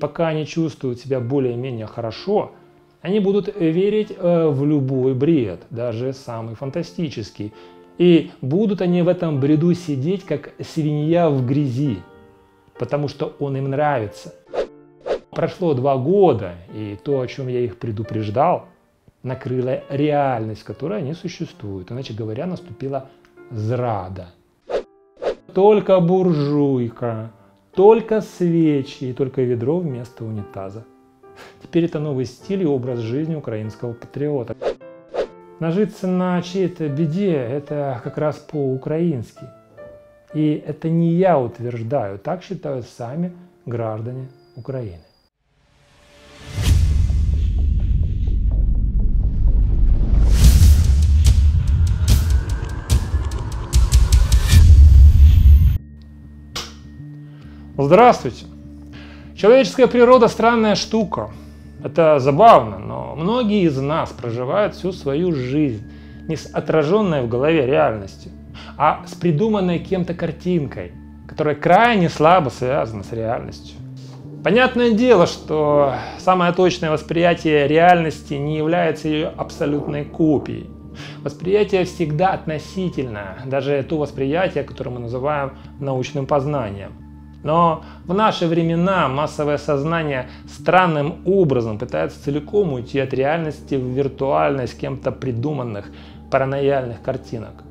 Пока они чувствуют себя более-менее хорошо, они будут верить э, в любой бред, даже самый фантастический. И будут они в этом бреду сидеть, как свинья в грязи, потому что он им нравится. Прошло два года, и то, о чем я их предупреждал, накрыла реальность, в которой они существуют. Иначе говоря, наступила зрада. Только буржуйка, только свечи и только ведро вместо унитаза. Теперь это новый стиль и образ жизни украинского патриота. Нажиться на чьей-то беде – это как раз по-украински. И это не я утверждаю, так считают сами граждане Украины. Здравствуйте! Человеческая природа странная штука. Это забавно, но многие из нас проживают всю свою жизнь не с отраженной в голове реальностью, а с придуманной кем-то картинкой, которая крайне слабо связана с реальностью. Понятное дело, что самое точное восприятие реальности не является ее абсолютной копией. Восприятие всегда относительно, даже то восприятие, которое мы называем научным познанием. Но в наши времена массовое сознание странным образом пытается целиком уйти от реальности в виртуальность кем-то придуманных паранояльных картинок.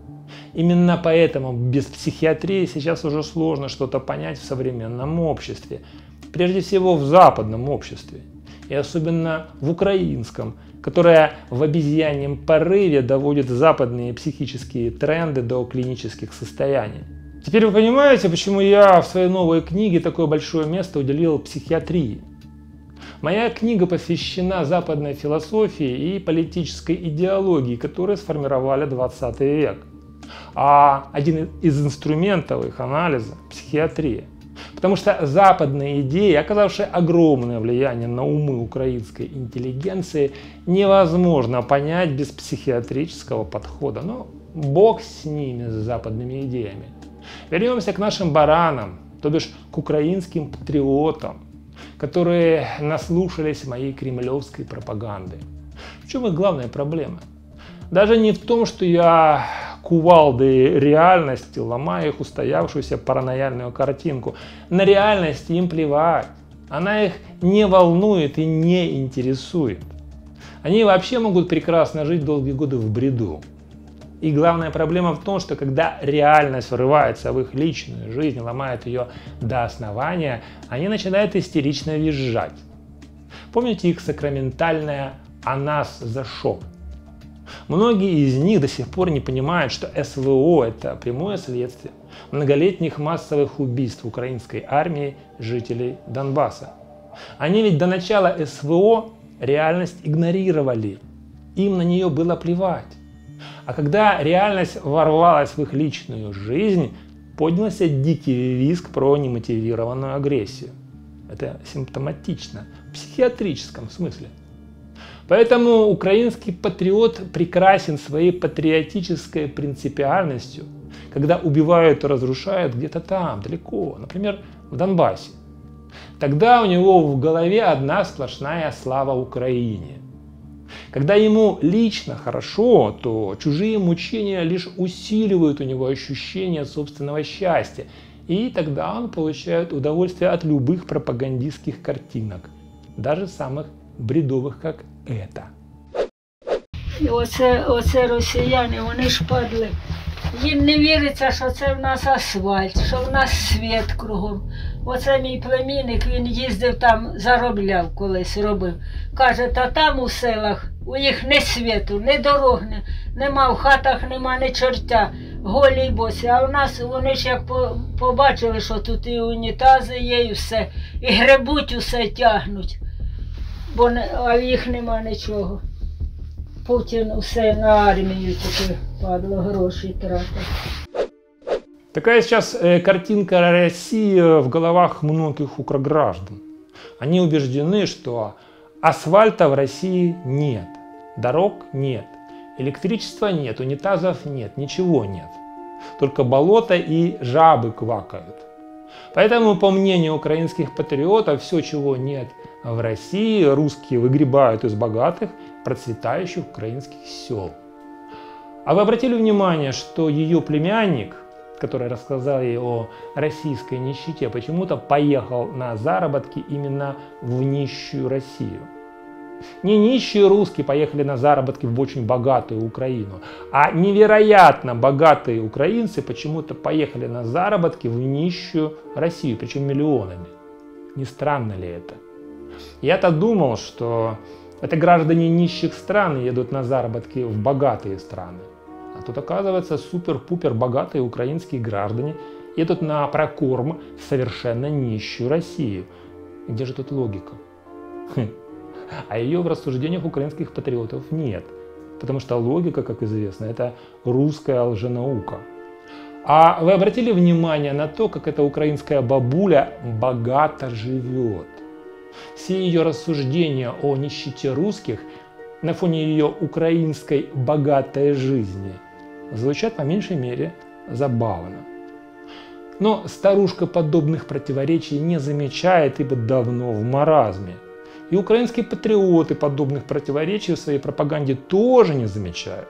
Именно поэтому без психиатрии сейчас уже сложно что-то понять в современном обществе, прежде всего в западном обществе, и особенно в украинском, которое в обезьяньем порыве доводит западные психические тренды до клинических состояний. Теперь вы понимаете, почему я в своей новой книге такое большое место уделил психиатрии. Моя книга посвящена западной философии и политической идеологии, которые сформировали 20 век. А один из инструментов их анализа – психиатрия. Потому что западные идеи, оказавшие огромное влияние на умы украинской интеллигенции, невозможно понять без психиатрического подхода. Но бог с ними, с западными идеями. Вернемся к нашим баранам, то бишь к украинским патриотам, которые наслушались моей кремлевской пропаганды. В чем их главная проблема? Даже не в том, что я кувалды реальности ломаю их устоявшуюся паранояльную картинку. На реальности им плевать. Она их не волнует и не интересует. Они вообще могут прекрасно жить долгие годы в бреду. И главная проблема в том, что когда реальность врывается в их личную жизнь, ломает ее до основания, они начинают истерично визжать. Помните их сакраментальное «А нас за шо?». Многие из них до сих пор не понимают, что СВО – это прямое следствие многолетних массовых убийств украинской армии жителей Донбасса. Они ведь до начала СВО реальность игнорировали. Им на нее было плевать. А когда реальность ворвалась в их личную жизнь, поднялся дикий визг про немотивированную агрессию. Это симптоматично, в психиатрическом смысле. Поэтому украинский патриот прекрасен своей патриотической принципиальностью, когда убивают и разрушают где-то там, далеко, например, в Донбассе. Тогда у него в голове одна сплошная слава Украине. Когда ему лично хорошо, то чужие мучения лишь усиливают у него ощущение собственного счастья, и тогда он получает удовольствие от любых пропагандистских картинок, даже самых бредовых, как это. І оце, оце росіяни, вони ж падли. Їм не віриться, що це в нас асфальт, що в нас світ кругом. Оце мій племінник, він їздив там, заробляв колись робив. Каже, та там у селах у них не світу, не дорог, не, нема в хатах, нема ні чортя, голі й босі. А в нас вони ж як по- побачили, що тут і унітази є, і все, і гребуть усе тягнуть, бо не, а в їх нема нічого. Путін усе на армію тільки падло гроші тратить. Такая сейчас картинка России в головах многих укрограждан. Они убеждены, что асфальта в России нет, дорог нет, электричества нет, унитазов нет, ничего нет. Только болото и жабы квакают. Поэтому, по мнению украинских патриотов, все, чего нет в России, русские выгребают из богатых, процветающих украинских сел. А вы обратили внимание, что ее племянник, который рассказал ей о российской нищете, почему-то поехал на заработки именно в нищую Россию. Не нищие русские поехали на заработки в очень богатую Украину, а невероятно богатые украинцы почему-то поехали на заработки в нищую Россию, причем миллионами. Не странно ли это? Я-то думал, что это граждане нищих стран едут на заработки в богатые страны. А тут оказывается супер-пупер богатые украинские граждане едут на прокорм в совершенно нищую Россию. Где же тут логика? А ее в рассуждениях украинских патриотов нет. Потому что логика, как известно, это русская лженаука. А вы обратили внимание на то, как эта украинская бабуля богато живет? Все ее рассуждения о нищете русских на фоне ее украинской богатой жизни звучат по меньшей мере забавно. Но старушка подобных противоречий не замечает, ибо давно в маразме. И украинские патриоты подобных противоречий в своей пропаганде тоже не замечают,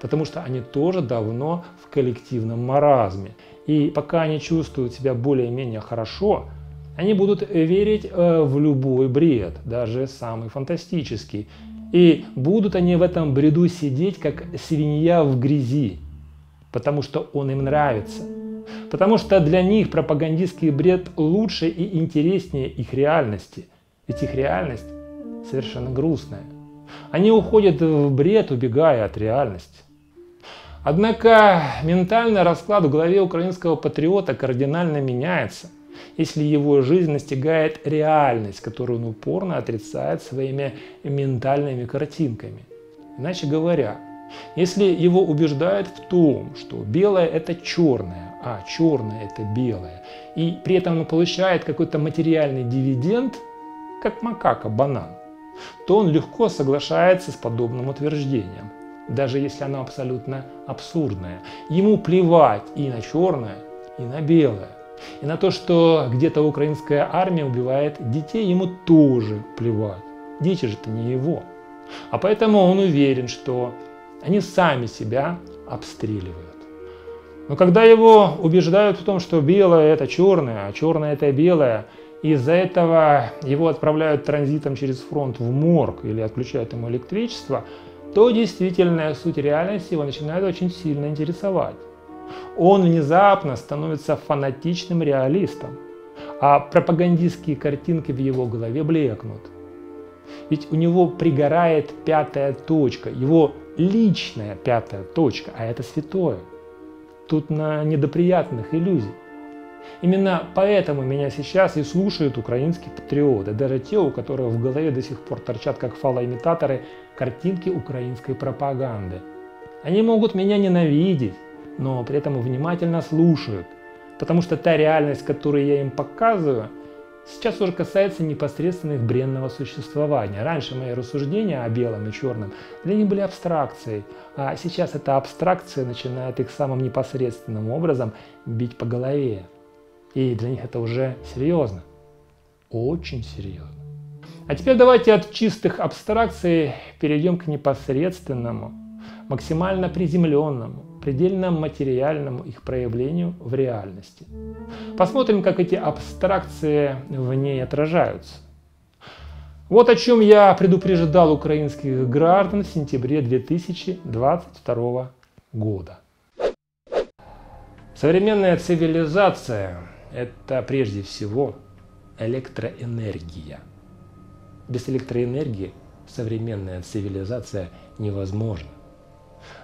потому что они тоже давно в коллективном маразме. И пока они чувствуют себя более-менее хорошо, они будут верить э, в любой бред, даже самый фантастический. И будут они в этом бреду сидеть, как свинья в грязи, потому что он им нравится. Потому что для них пропагандистский бред лучше и интереснее их реальности. Ведь их реальность совершенно грустная. Они уходят в бред, убегая от реальности. Однако ментальный расклад в голове украинского патриота кардинально меняется, если его жизнь настигает реальность, которую он упорно отрицает своими ментальными картинками. Иначе говоря, если его убеждают в том, что белое это черное, а черное это белое, и при этом он получает какой-то материальный дивиденд – как макака банан, то он легко соглашается с подобным утверждением, даже если оно абсолютно абсурдное. Ему плевать и на черное, и на белое. И на то, что где-то украинская армия убивает детей, ему тоже плевать. Дети же это не его. А поэтому он уверен, что они сами себя обстреливают. Но когда его убеждают в том, что белое это черное, а черное это белое, из-за этого его отправляют транзитом через фронт в морг или отключают ему электричество, то действительная суть реальности его начинает очень сильно интересовать. Он внезапно становится фанатичным реалистом, а пропагандистские картинки в его голове блекнут. Ведь у него пригорает пятая точка, его личная пятая точка, а это святое. Тут на недоприятных иллюзий. Именно поэтому меня сейчас и слушают украинские патриоты, даже те, у которых в голове до сих пор торчат как фалоимитаторы картинки украинской пропаганды. Они могут меня ненавидеть, но при этом внимательно слушают, потому что та реальность, которую я им показываю, сейчас уже касается непосредственно их бренного существования. Раньше мои рассуждения о белом и черном для них были абстракцией, а сейчас эта абстракция начинает их самым непосредственным образом бить по голове. И для них это уже серьезно. Очень серьезно. А теперь давайте от чистых абстракций перейдем к непосредственному, максимально приземленному, предельно материальному их проявлению в реальности. Посмотрим, как эти абстракции в ней отражаются. Вот о чем я предупреждал украинских граждан в сентябре 2022 года. Современная цивилизация это прежде всего электроэнергия. Без электроэнергии современная цивилизация невозможна.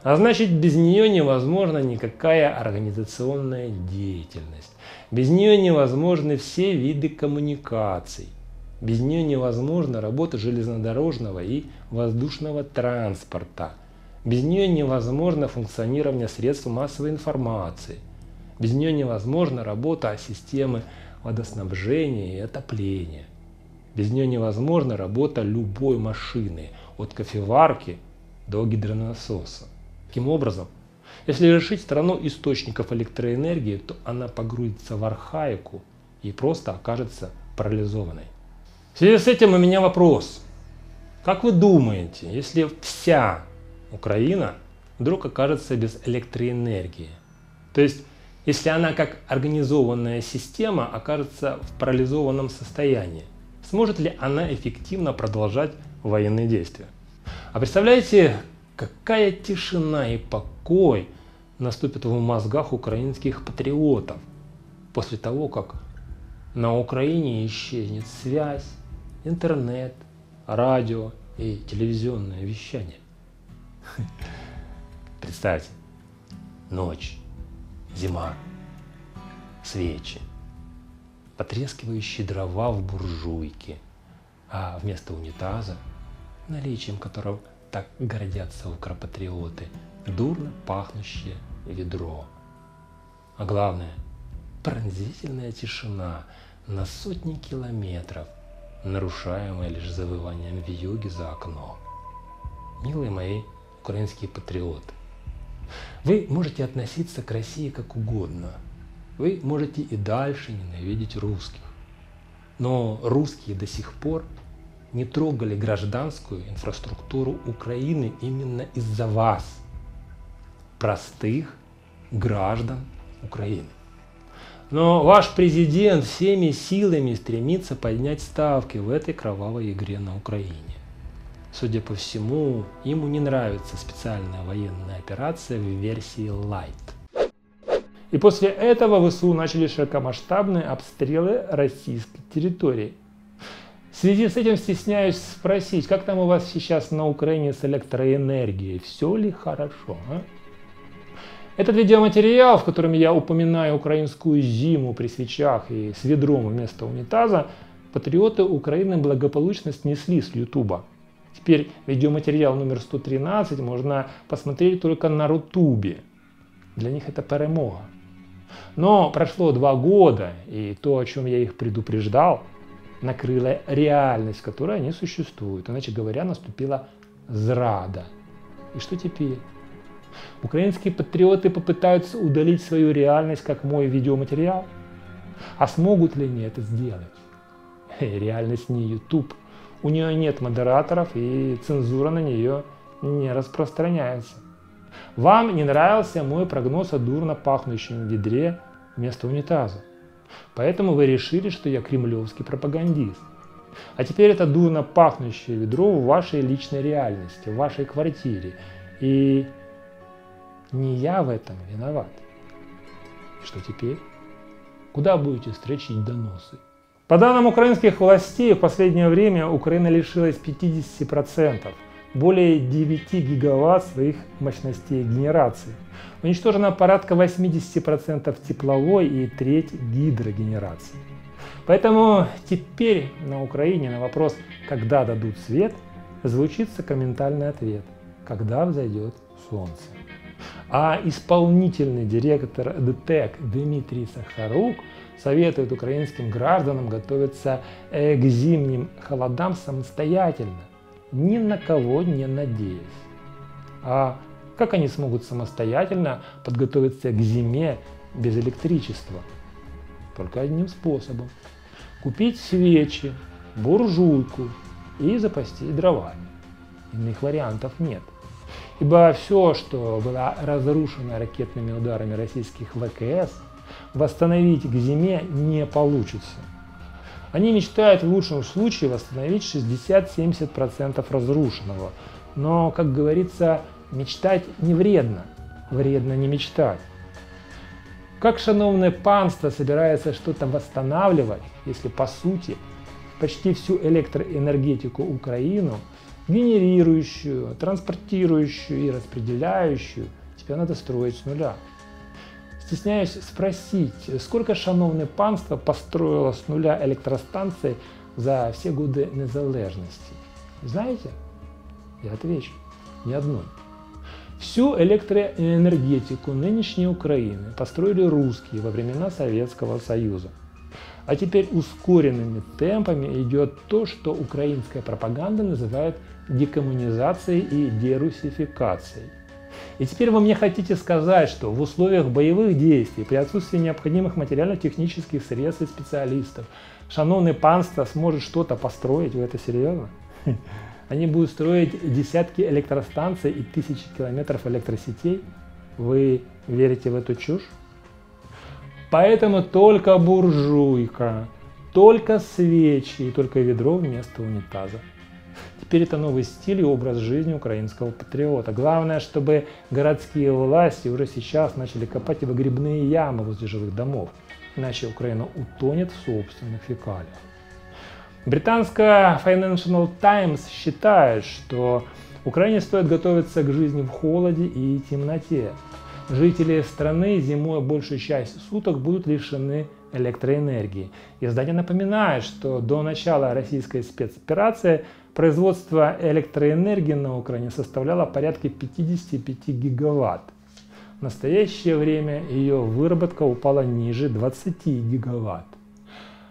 А значит, без нее невозможна никакая организационная деятельность. Без нее невозможны все виды коммуникаций. Без нее невозможна работа железнодорожного и воздушного транспорта. Без нее невозможно функционирование средств массовой информации. Без нее невозможна работа системы водоснабжения и отопления. Без нее невозможна работа любой машины, от кофеварки до гидронасоса. Таким образом, Если решить страну источников электроэнергии, то она погрузится в архаику и просто окажется парализованной. В связи с этим у меня вопрос. Как вы думаете, если вся Украина вдруг окажется без электроэнергии, то есть если она как организованная система окажется в парализованном состоянии, сможет ли она эффективно продолжать военные действия? А представляете, какая тишина и покой наступит в мозгах украинских патриотов после того, как на Украине исчезнет связь, интернет, радио и телевизионное вещание. Представьте, ночь, зима, свечи, потрескивающие дрова в буржуйке, а вместо унитаза, наличием которого так гордятся укропатриоты, дурно пахнущее ведро. А главное, пронзительная тишина на сотни километров, нарушаемая лишь завыванием вьюги за окном. Милые мои украинские патриоты, вы можете относиться к России как угодно. Вы можете и дальше ненавидеть русских. Но русские до сих пор не трогали гражданскую инфраструктуру Украины именно из-за вас, простых граждан Украины. Но ваш президент всеми силами стремится поднять ставки в этой кровавой игре на Украине. Судя по всему, ему не нравится специальная военная операция в версии Light. И после этого ВСУ начали широкомасштабные обстрелы российской территории. В связи с этим стесняюсь спросить, как там у вас сейчас на Украине с электроэнергией? Все ли хорошо? А? Этот видеоматериал, в котором я упоминаю украинскую зиму при свечах и с ведром вместо унитаза, патриоты Украины благополучно снесли с Ютуба. Теперь видеоматериал номер 113 можно посмотреть только на Рутубе. Для них это перемога. Но прошло два года, и то, о чем я их предупреждал, накрыла реальность, в которой они существуют. Иначе говоря, наступила зрада. И что теперь? Украинские патриоты попытаются удалить свою реальность, как мой видеоматериал. А смогут ли они это сделать? Реальность не YouTube – у нее нет модераторов и цензура на нее не распространяется. Вам не нравился мой прогноз о дурно пахнущем ведре вместо унитаза. Поэтому вы решили, что я кремлевский пропагандист. А теперь это дурно пахнущее ведро в вашей личной реальности, в вашей квартире. И не я в этом виноват. Что теперь? Куда будете строчить доносы? По данным украинских властей, в последнее время Украина лишилась 50%, более 9 гигаватт своих мощностей генерации. Уничтожено порядка 80% тепловой и треть гидрогенерации. Поэтому теперь на Украине на вопрос «когда дадут свет» звучит сакраментальный ответ «когда взойдет солнце». А исполнительный директор ДТЭК Дмитрий Сахарук – советует украинским гражданам готовиться э, к зимним холодам самостоятельно, ни на кого не надеясь. А как они смогут самостоятельно подготовиться к зиме без электричества? Только одним способом. Купить свечи, буржуйку и запастись дровами. Иных вариантов нет. Ибо все, что было разрушено ракетными ударами российских ВКС – восстановить к зиме не получится. Они мечтают в лучшем случае восстановить 60-70% разрушенного. Но, как говорится, мечтать не вредно. Вредно не мечтать. Как шановное панство собирается что-то восстанавливать, если по сути почти всю электроэнергетику Украину, генерирующую, транспортирующую и распределяющую, теперь надо строить с нуля? Стесняюсь спросить, сколько шановне панство построило с нуля электростанций за все годы незалежности? Знаете? Я отвечу, ни одной. Всю электроэнергетику нынешней Украины построили русские во времена Советского Союза. А теперь ускоренными темпами идет то, что украинская пропаганда называет декоммунизацией и дерусификацией. И теперь вы мне хотите сказать, что в условиях боевых действий, при отсутствии необходимых материально-технических средств и специалистов, шановный панство сможет что-то построить, вы это серьезно? Они будут строить десятки электростанций и тысячи километров электросетей? Вы верите в эту чушь? Поэтому только буржуйка, только свечи и только ведро вместо унитаза. Теперь это новый стиль и образ жизни украинского патриота. Главное, чтобы городские власти уже сейчас начали копать выгребные ямы возле жилых домов. Иначе Украина утонет в собственных фекалиях. Британская Financial Times считает, что Украине стоит готовиться к жизни в холоде и темноте. Жители страны зимой большую часть суток будут лишены электроэнергии. Издание напоминает, что до начала российской спецоперации производство электроэнергии на Украине составляло порядка 55 гигаватт. В настоящее время ее выработка упала ниже 20 гигаватт.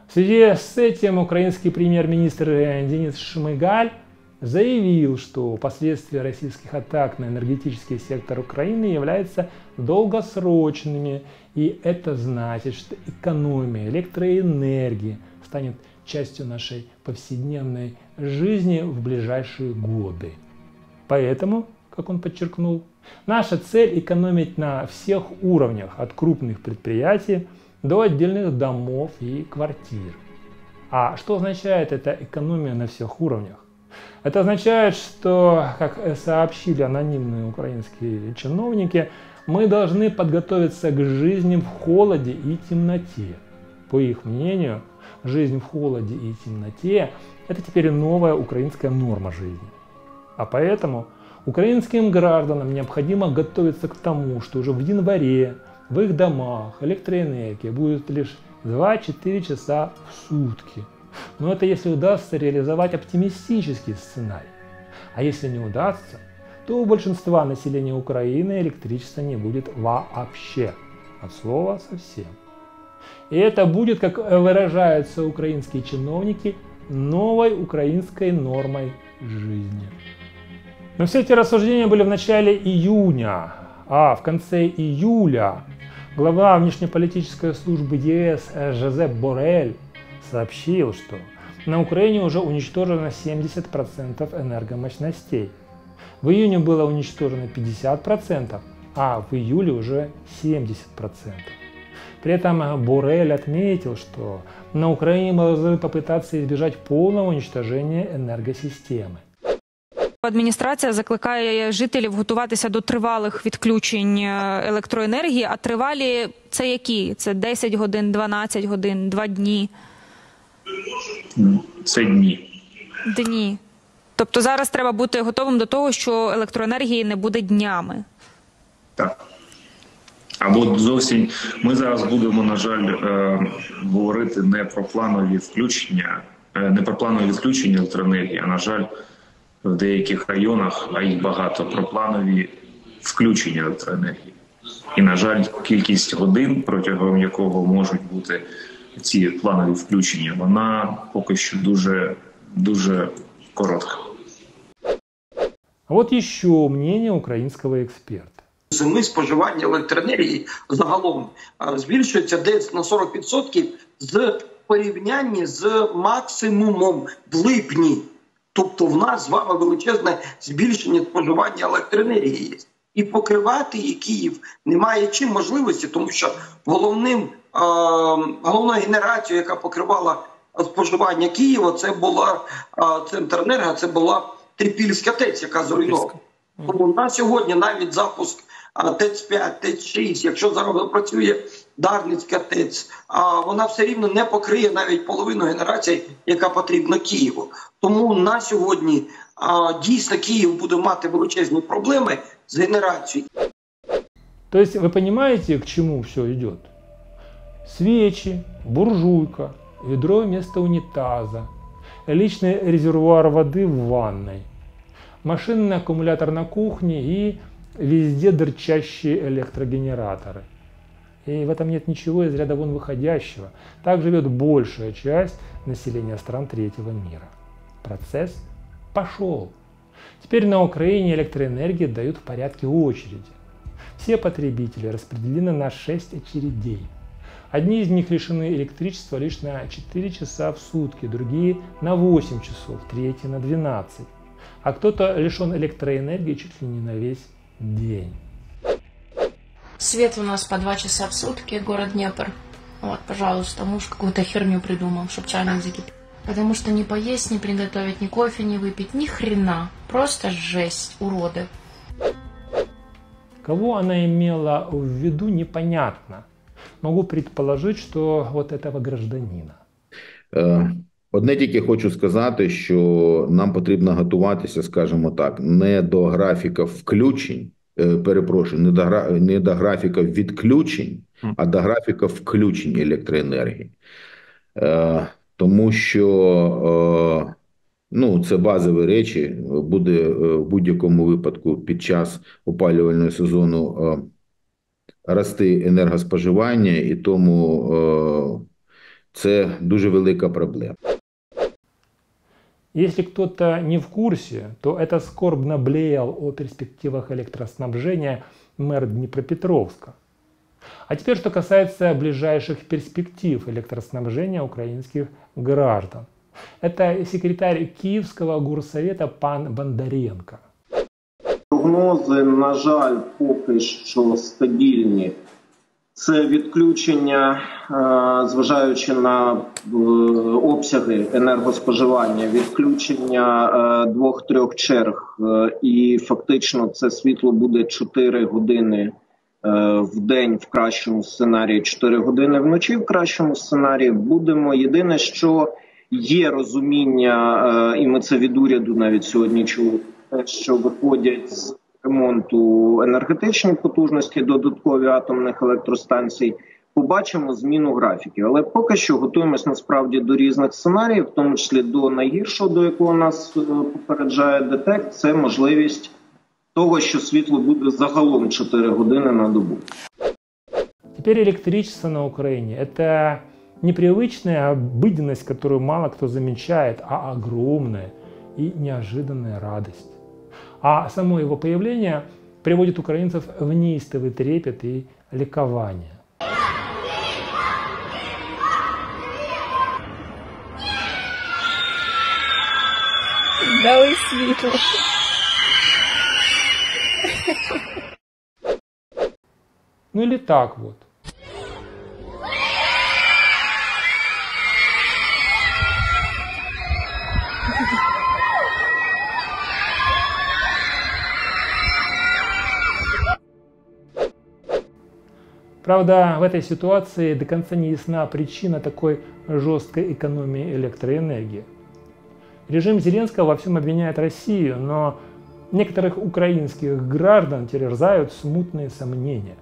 В связи с этим украинский премьер-министр Денис Шмыгаль заявил, что последствия российских атак на энергетический сектор Украины являются долгосрочными, и это значит, что экономия электроэнергии станет частью нашей повседневной жизни в ближайшие годы. Поэтому, как он подчеркнул, наша цель экономить на всех уровнях, от крупных предприятий до отдельных домов и квартир. А что означает эта экономия на всех уровнях? Это означает, что, как сообщили анонимные украинские чиновники, мы должны подготовиться к жизни в холоде и темноте. По их мнению, жизнь в холоде и темноте – это теперь новая украинская норма жизни. А поэтому украинским гражданам необходимо готовиться к тому, что уже в январе в их домах электроэнергия будет лишь 2-4 часа в сутки. Но это если удастся реализовать оптимистический сценарий. А если не удастся, то у большинства населения Украины электричества не будет вообще. От слова совсем. И это будет, как выражаются украинские чиновники, новой украинской нормой жизни. Но все эти рассуждения были в начале июня, а в конце июля глава внешнеполитической службы ЕС Жозеп Борель сообщил, что на Украине уже уничтожено 70% энергомощностей – в июне было уничтожено 50%, а в июле уже 70%. При этом Борель отметил, что на Украине мы должны попытаться избежать полного уничтожения енергосистеми. Адміністрація закликає жителів готуватися до тривалих відключень електроенергії. А тривалі це які? Це 10 годин, 12 годин, 2 дні? Це дні. Дні. Тобто зараз треба бути готовим до того, що електроенергії не буде днями. Так. Або зовсім ми зараз будемо, на жаль, е, говорити не про планові включення, е, не про планові відключення електроенергії, а на жаль, в деяких районах, а їх багато, про планові включення електроенергії. І, на жаль, кількість годин, протягом якого можуть бути ці планові включення, вона поки що дуже дуже коротка. Вот еще мнение украинского эксперта. Зими споживання електроенергії загалом збільшується десь на 40% з порівнянні з максимумом в липні. Тобто в нас з вами величезне збільшення споживання електроенергії є. І покривати її Київ немає чим можливості, тому що головним е, головною генерацією, яка покривала споживання Києва, це була е, Центренерго, це була Трипільська ТЕЦ, яка зруйнована. Тому на сьогодні навіть запуск ТЕЦ-5, ТЕЦ-6, якщо зараз працює Дарницька ТЕЦ, вона все рівно не покриє навіть половину генерації, яка потрібна Києву. Тому на сьогодні дійсно Київ буде мати величезні проблеми з генерацією. То есть вы понимаете, к чему все идет? Свечи, буржуйка, ведро вместо унитаза, личный резервуар воды в ванной, машинный аккумулятор на кухне и везде дырчащие электрогенераторы. И в этом нет ничего из ряда вон выходящего. Так живет большая часть населения стран третьего мира. Процесс пошел. Теперь на Украине электроэнергии дают в порядке очереди. Все потребители распределены на 6 очередей. Одни из них лишены электричества лишь на 4 часа в сутки, другие на 8 часов, третьи на 12. А кто-то лишен электроэнергии чуть ли не на весь день. Свет у нас по 2 часа в сутки, город Днепр. Вот, пожалуйста, муж какую-то херню придумал, чтобы чайник закипел. Потому что не поесть, не приготовить, ни кофе, не выпить, ни хрена. Просто жесть, уроды. Кого она имела в виду, непонятно. Могу предположить, що от этого гражданина. Е, Одне тільки хочу сказати, що нам потрібно готуватися, скажімо так, не до графіка включень, е, перепрошую, не до, гра- не до графіка відключень, а до графіка включень електроенергії. Е, Тому що е, ну, це базові речі. Буде е, в будь-якому випадку під час опалювального сезону е, рости енергоспоживання, і тому е, це дуже велика проблема. Если кто-то не в курсе, то это скорбно блеял о перспективах электроснабжения мэр Днепропетровска. А теперь, что касается ближайших перспектив электроснабжения украинских граждан. Это секретарь Киевского горсовета пан Бондаренко. Прогнози, на жаль, поки що стабільні. Це відключення, е, зважаючи на е, обсяги енергоспоживання, відключення е, двох-трьох черг, і фактично це світло буде 4 години в день в кращому сценарії, 4 години вночі в кращому сценарії. Будемо єдине, що є розуміння, і ми це від уряду навіть сьогодні чули, що виходять з ремонту енергетичні потужності, додаткові атомних електростанцій. Побачимо зміну графіків, але поки що готуємось насправді до різних сценаріїв, в тому числі до найгіршого, до якого нас е, попереджає ДТЕК, це можливість того, що світло буде загалом 4 години на добу. Теперь электричество на Украине – это непривычная обыденность, которую мало кто замечает, а огромная и неожиданная радость. А само его появление приводит украинцев в неистовый трепет и ликование. Дали світло. Ну или так вот. Правда, в этой ситуации до конца не ясна причина такой жесткой экономии электроэнергии. Режим Зеленского во всем обвиняет Россию, но некоторых украинских граждан терзают смутные сомнения.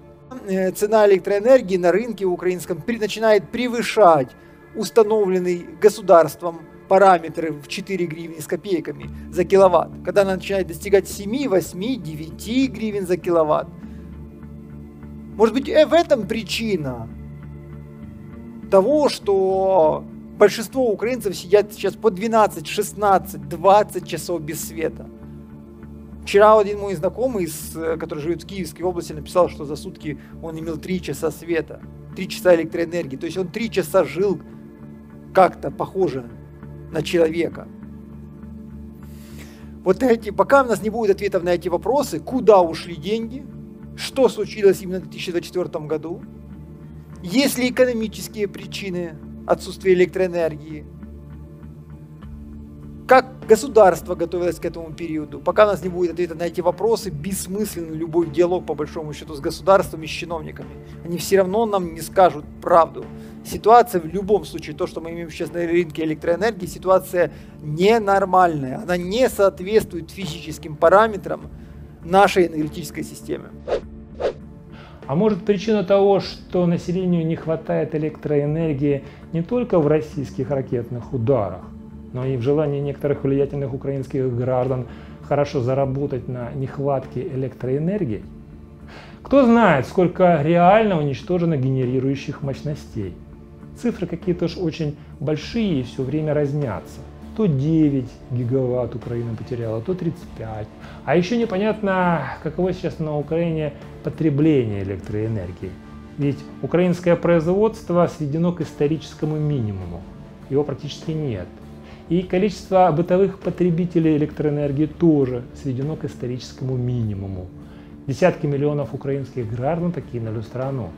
цена электроэнергии на рынке украинском при- начинает превышать установленный государством параметры в 4 гривны с копейками за киловатт. Когда она начинает достигать 7, 8, 9 гривен за киловатт. Может быть, э, в этом причина того, что большинство украинцев сидят сейчас по 12, 16, 20 часов без света. Вчера один мой знакомый, э, который живет в Киевской области, написал, что за сутки он имел 3 часа света, 3 часа электроэнергии. То есть он 3 часа жил как-то похоже на человека. Вот эти, пока у нас не будет ответов на эти вопросы, куда ушли деньги, что случилось именно в 2024 году, есть ли экономические причины отсутствия электроэнергии, как государство готовилось к этому периоду. Пока у нас не будет ответа на эти вопросы, бессмысленный любой диалог, по большому счету, с государством и с чиновниками. Они все равно нам не скажут правду. Ситуация в любом случае, то, что мы имеем сейчас на рынке электроэнергии, ситуация ненормальная. Она не соответствует физическим параметрам нашей энергетической системы. А может причина того, что населению не хватает электроэнергии не только в российских ракетных ударах, но и в желании некоторых влиятельных украинских граждан хорошо заработать на нехватке электроэнергии? Кто знает, сколько реально уничтожено генерирующих мощностей. Цифры какие-то уж очень большие и все время разнятся. То 9 гигаватт Украина потеряла, то 35. А еще непонятно, каково сейчас на Украине потребление электроэнергии. Ведь украинское производство сведено к историческому минимуму. Его практически нет. И количество бытовых потребителей электроэнергии тоже сведено к историческому минимуму. Десятки миллионов украинских граждан покинули страну.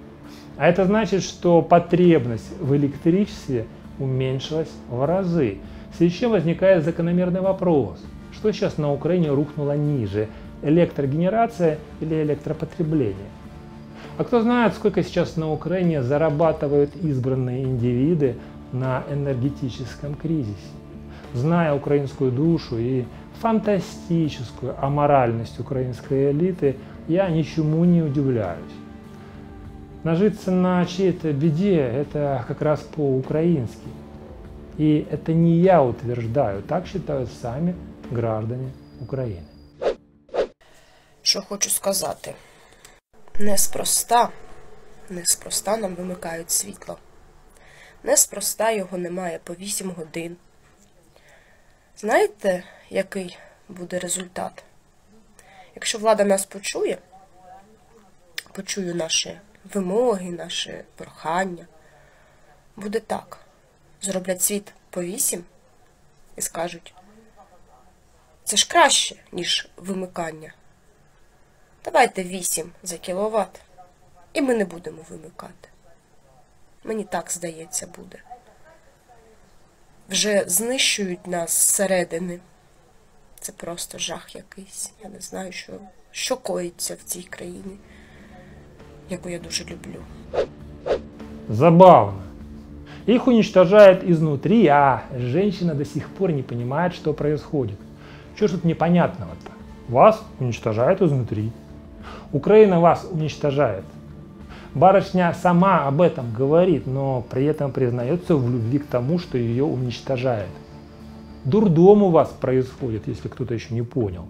А это значит, что потребность в электричестве уменьшилась в разы. В связи с чем возникает закономерный вопрос, что сейчас на Украине рухнуло ниже, электрогенерация или электропотребление? А кто знает, сколько сейчас на Украине зарабатывают избранные индивиды на энергетическом кризисе? Зная украинскую душу и фантастическую аморальность украинской элиты, я ничему не удивляюсь. Нажиться на чьей-то беде – это как раз по-украински. И это не я утверждаю, так считают сами граждане України. Що хочу сказати, неспроста, неспроста нам вимикають світло. Неспроста його немає по 8 годин. Знаєте, який буде результат? Якщо влада нас почує, почує наші вимоги, наші прохання, буде так. Зроблять світ по 8 і скажуть, це ж краще, ніж вимикання. Давайте 8 за кіловат, і ми не будемо вимикати. Мені так здається буде. Вже знищують нас зсередини. Це просто жах якийсь. Я не знаю, що, що коїться в цій країні, яку я дуже люблю. Забавно. Их уничтожают изнутри, а женщина до сих пор не понимает, что происходит. Что ж тут непонятного-то? Вас уничтожают изнутри. Украина вас уничтожает. Барышня сама об этом говорит, но при этом признается в любви к тому, что ее уничтожает. Дурдом у вас происходит, если кто-то еще не понял.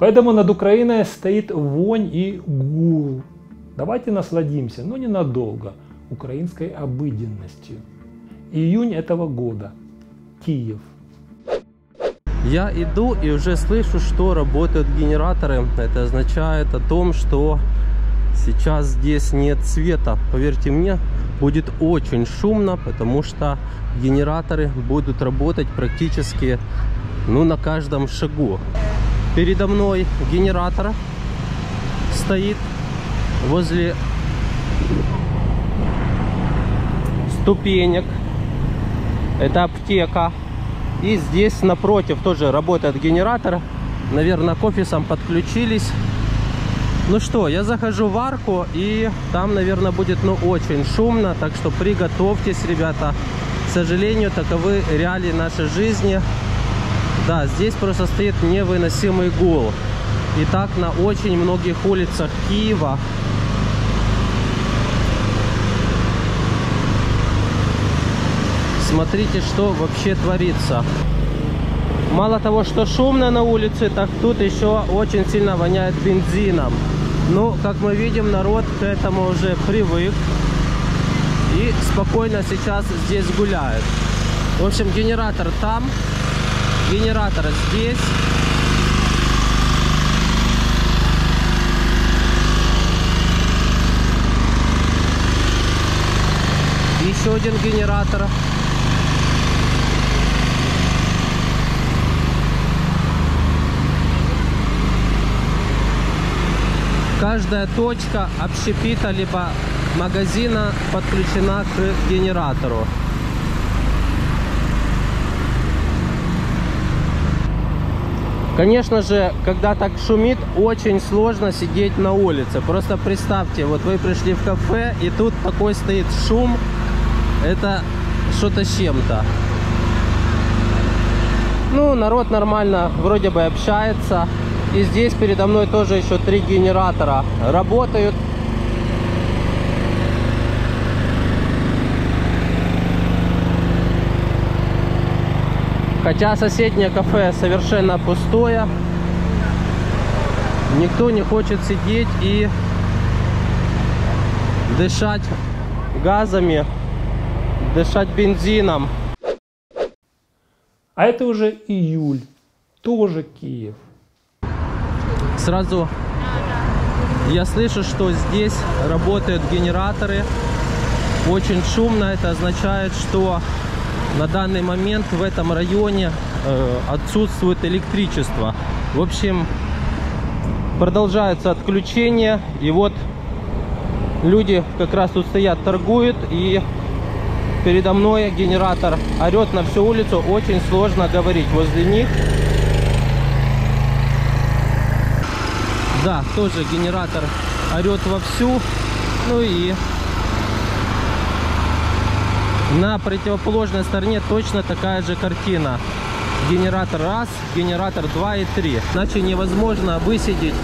Поэтому над Украиной стоит вонь и гул. Давайте насладимся, но ненадолго, украинской обыденностью. Июнь этого года. Киев. Я иду и уже слышу, что работают генераторы. Это означает о том, что сейчас здесь нет света. Поверьте мне, будет очень шумно, потому что генераторы будут работать практически ну, на каждом шагу. Передо мной генератор стоит возле ступенек. Это аптека. И здесь напротив тоже работает генератор. Наверное, к офисам подключились. Ну что, я захожу в арку, и там, наверное, будет ну очень шумно. Так что приготовьтесь, ребята. К сожалению, таковы реалии нашей жизни. Да, здесь просто стоит невыносимый гул. И так на очень многих улицах Киева. Смотрите, что вообще творится. Мало того, что шумно на улице, так тут еще очень сильно воняет бензином. Ну, как мы видим, народ к этому уже привык. И спокойно сейчас здесь гуляет. В общем, генератор там, генератор здесь. Еще один генератор. Каждая точка общепита либо магазина подключена к генератору. Конечно же, когда так шумит, очень сложно сидеть на улице. Просто представьте, вот вы пришли в кафе, и тут такой стоит шум. Это что-то с чем-то. Ну, народ нормально вроде бы общается. И здесь передо мной тоже еще три генератора работают. Хотя соседнее кафе совершенно пустое. Никто не хочет сидеть и дышать газами, дышать бензином. А это уже июль, тоже Киев. Сразу я слышу, что здесь работают генераторы. Очень шумно. Это означает, что на данный момент в этом районе э, отсутствует электричество. В общем, продолжаются отключения. И вот люди как раз тут стоят, торгуют. И передо мной генератор орет на всю улицу. Очень сложно говорить возле них. Да, тоже генератор орет вовсю. Ну и на противоположной стороне точно такая же картина. Генератор раз, генератор 2 и 3. Иначе невозможно высидеть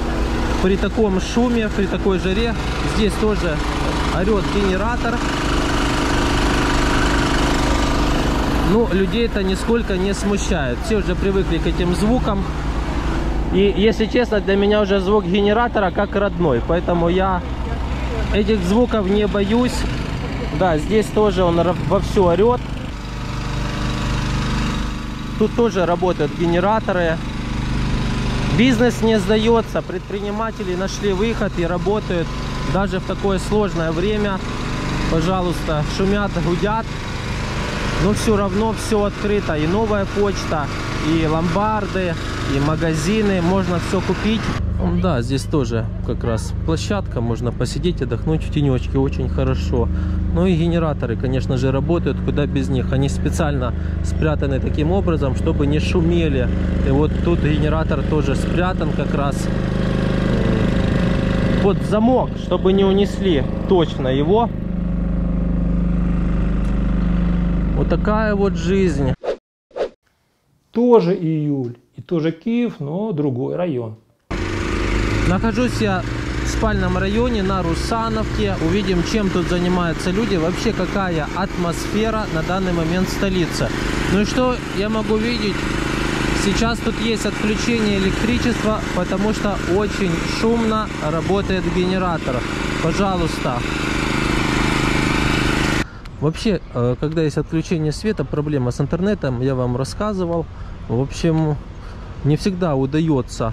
при таком шуме, при такой жаре. Здесь тоже орет генератор. Ну, людей это нисколько не смущает. Все уже привыкли к этим звукам. И, если честно, для меня уже звук генератора как родной. Поэтому я этих звуков не боюсь. Да, здесь тоже он вовсю орет. Тут тоже работают генераторы. Бизнес не сдается. Предприниматели нашли выход и работают даже в такое сложное время. Пожалуйста, шумят, гудят. Но все равно все открыто. И новая почта, и ломбарды, и магазины. Можно все купить. Да, здесь тоже как раз площадка. Можно посидеть, отдохнуть в тенечке. Очень хорошо. Ну и генераторы, конечно же, работают. Куда без них. Они специально спрятаны таким образом, чтобы не шумели. И вот тут генератор тоже спрятан как раз под замок, чтобы не унесли точно его. Вот такая вот жизнь. Тоже июль и тоже Киев, но другой район. Нахожусь я в спальном районе на Русановке. Увидим, чем тут занимаются люди. Вообще, какая атмосфера на данный момент в столице. Ну и что я могу видеть? Сейчас тут есть отключение электричества, потому что очень шумно работает генератор. Пожалуйста. Вообще, э, когда есть отключение света, проблема с интернетом, я вам рассказывал. В общем, не всегда удается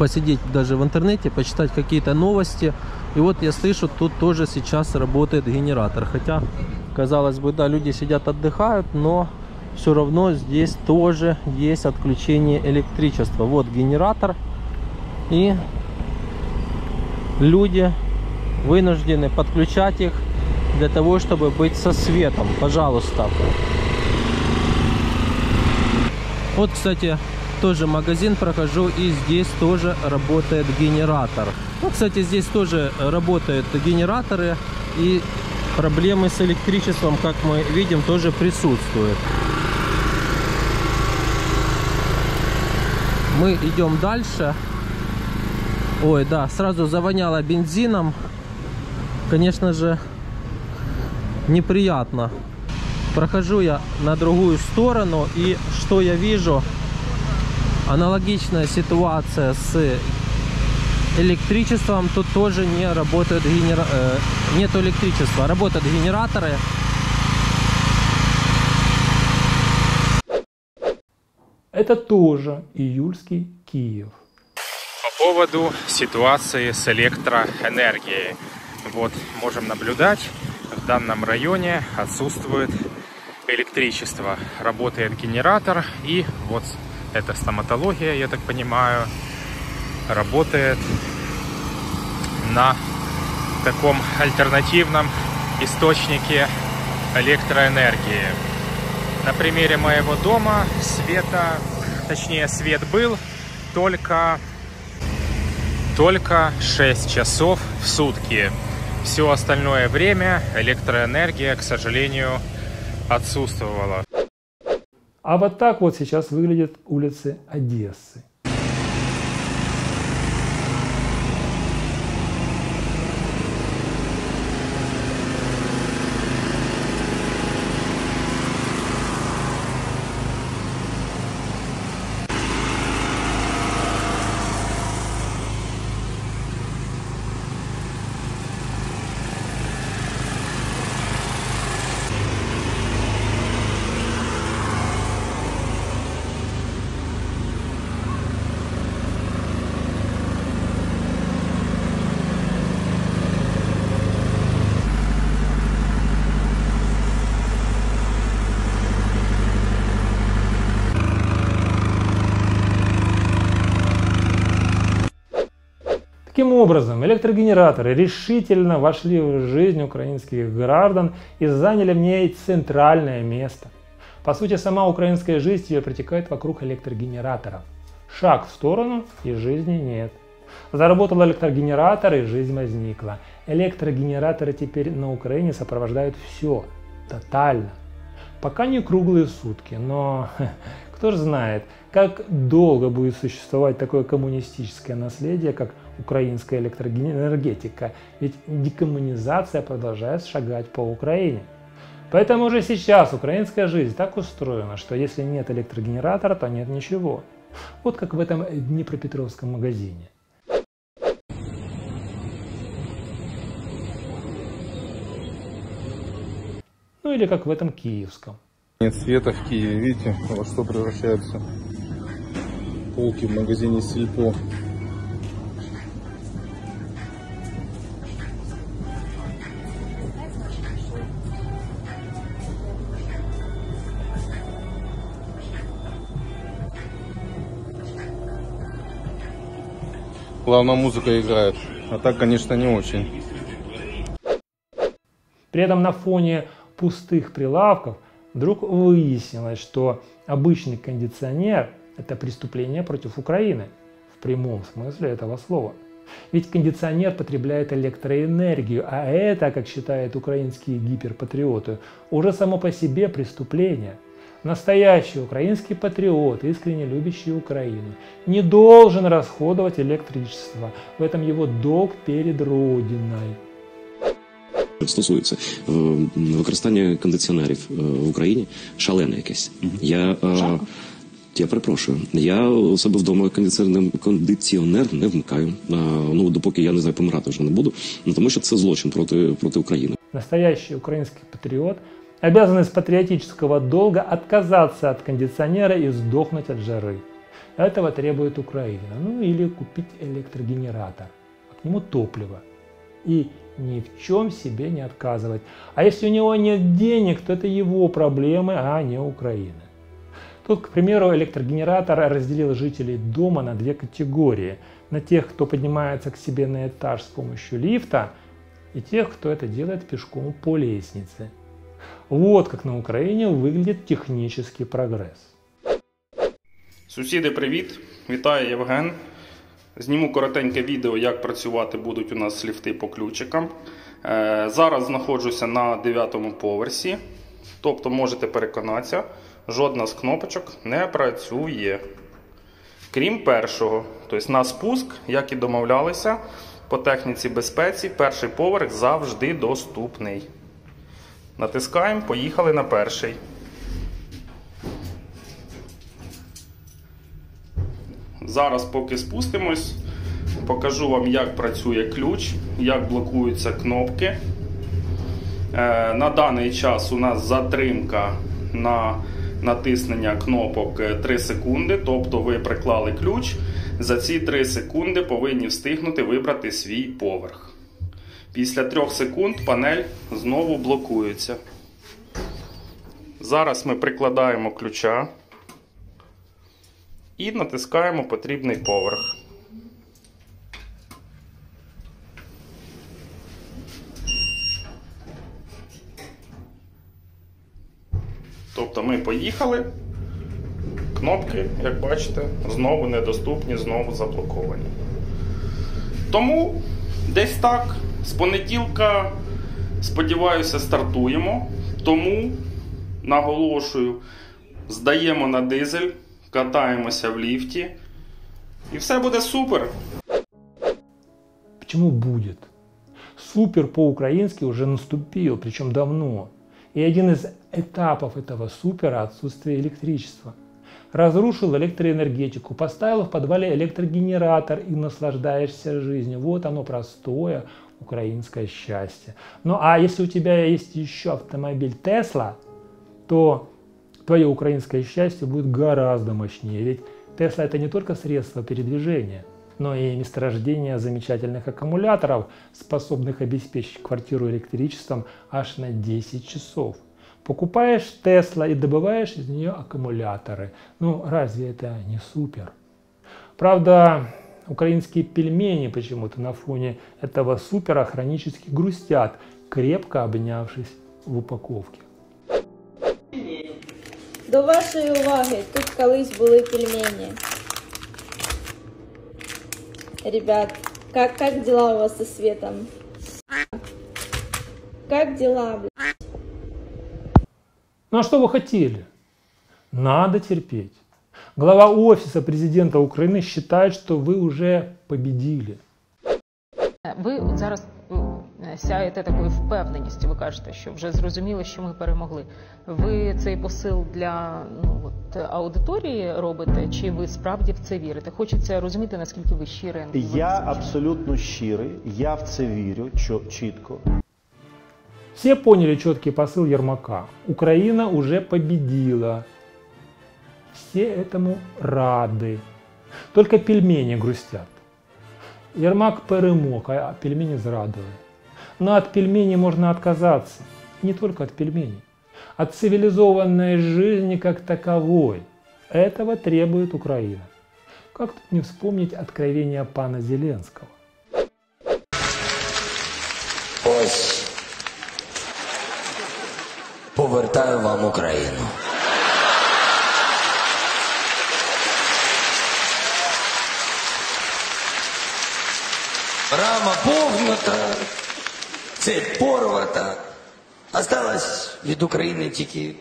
посидеть даже в интернете, почитать какие-то новости. И вот я слышу, тут тоже сейчас работает генератор. Хотя, казалось бы, да, люди сидят, отдыхают, но все равно здесь тоже есть отключение электричества. Вот генератор. И люди вынуждены подключать их для того, чтобы быть со светом. Пожалуйста. Вот, кстати, тоже магазин прохожу, и здесь тоже работает генератор. Ну, кстати, здесь тоже работают генераторы, и проблемы с электричеством, как мы видим, тоже присутствуют. Мы идем дальше. Ой, да, сразу завоняло бензином. Конечно же, неприятно. Прохожу я на другую сторону, и что я вижу? Аналогичная ситуация с электричеством. Тут тоже не работают генера... э, нет электричества. Работают генераторы. Это тоже июльский Киев. По поводу ситуации с электроэнергией. Вот можем наблюдать, в данном районе отсутствует электричество. Работает генератор и вот это стоматология, я так понимаю, работает на таком альтернативном источнике электроэнергии. На примере моего дома света, точнее свет был только, только 6 часов в сутки. Все остальное время электроэнергия, к сожалению, отсутствовала. А вот так вот сейчас выглядят улицы Одессы. Образом, электрогенераторы решительно вошли в жизнь украинских граждан и заняли в ней центральное место. По сути, сама украинская жизнь ее протекает вокруг электрогенераторов. Шаг в сторону и жизни нет. Заработал электрогенератор и жизнь возникла. Электрогенераторы теперь на Украине сопровождают все, тотально. Пока не круглые сутки, но кто же знает, как долго будет существовать такое коммунистическое наследие, как украинская электроэнергетика, ведь декоммунизация продолжает шагать по Украине. Поэтому уже сейчас украинская жизнь так устроена, что если нет электрогенератора, то нет ничего. Вот как в этом Днепропетровском магазине. Ну или как в этом киевском. Нет света в Киеве, видите, во что превращаются полки в магазине Сильпо. Главное, музыка играет. А так, конечно, не очень. При этом на фоне пустых прилавков вдруг выяснилось, что обычный кондиционер – это преступление против Украины в прямом смысле этого слова. Ведь кондиционер потребляет электроэнергию, а это, как считают украинские гиперпатриоты, уже само по себе преступление – Настоящий украинский патриот, искренне любящий Украину, не должен расходовать электричество. В этом его долг перед Родиной. Стосується використання кондиціонерів в Україні шалене якесь. Я я перепрошую. Я у себе вдома кондиціонер, кондиціонер не вмикаю. Ну допоки я не знаю, помирати вже не буду. Ну тому що це злочин проти проти України. Настоящий український патріот обязан из патриотического долга отказаться от кондиционера и сдохнуть от жары. Этого требует Украина. Ну или купить электрогенератор, а к нему топливо. И ни в чем себе не отказывать. А если у него нет денег, то это его проблемы, а не Украины. Тут, к примеру, электрогенератор разделил жителей дома на две категории. На тех, кто поднимается к себе на этаж с помощью лифта, и тех, кто это делает пешком по лестнице. Вот как на Україні виглядить технічний прогрес. Сусіди, привіт! Вітаю Євген. Зніму коротеньке відео, як працювати будуть у нас ліфти по ключикам. Е, зараз знаходжуся на 9 поверсі. Тобто можете переконатися, жодна з кнопочок не працює. Крім першого. Тобто на спуск, як і домовлялися, по техніці безпеці, перший поверх завжди доступний. Натискаємо, поїхали на перший. Зараз, поки спустимось, покажу вам, як працює ключ, як блокуються кнопки. Е, на даний час у нас затримка на натиснення кнопок 3 секунди. Тобто ви приклали ключ. За ці 3 секунди повинні встигнути вибрати свій поверх. Після 3 секунд панель знову блокується. Зараз ми прикладаємо ключа і натискаємо потрібний поверх. Тобто ми поїхали, кнопки, як бачите, знову недоступні, знову заблоковані. Тому десь так. З понеділка, сподіваюся, стартуємо. Тому наголошую, здаємо на дизель, катаємося в ліфті. І все буде супер. Почему будет? Супер по-украински уже наступил, причем давно. И один из этапов этого супера – отсутствие электричества. Разрушил электроэнергетику, поставил в подвале электрогенератор и наслаждаешься жизнью. Вот оно простое, украинское счастье. Ну а если у тебя есть еще автомобиль Тесла, то твое украинское счастье будет гораздо мощнее. Ведь Тесла это не только средство передвижения, но и месторождение замечательных аккумуляторов, способных обеспечить квартиру электричеством аж на 10 часов. Покупаешь Тесла и добываешь из нее аккумуляторы. Ну, разве это не супер? Правда, Украинские пельмени почему-то на фоне этого супера хронически грустят, крепко обнявшись в упаковке. До вашої уваги, тут колись були пельмені. Ребят, как, как дела у вас со светом? Как дела, блядь? Ну а что вы хотели? Надо терпеть. Глава офиса президента України считает, что вы уже победили. Ви от зараз м, сяєте такою впевненістю. Ви кажете, що вже зрозуміли, що ми перемогли. Ви цей посил для ну от аудиторії робите, чи ви справді в це вірите? Хочеться розуміти, наскільки ви щирі. Я абсолютно щирий, я в це вірю чо- чітко. Все поняли четкий посыл Ермака. Украина уже победила. Все этому рады. Только пельмени грустят. Ермак перемог, а пельмени зрадовали. Но от пельменей можно отказаться. Не только от пельменей. От цивилизованной жизни как таковой. Этого требует Украина. Как тут не вспомнить откровения пана Зеленского? Ось повертаю вам Україну. Рама погнута, цепь порвата. Осталось від України тільки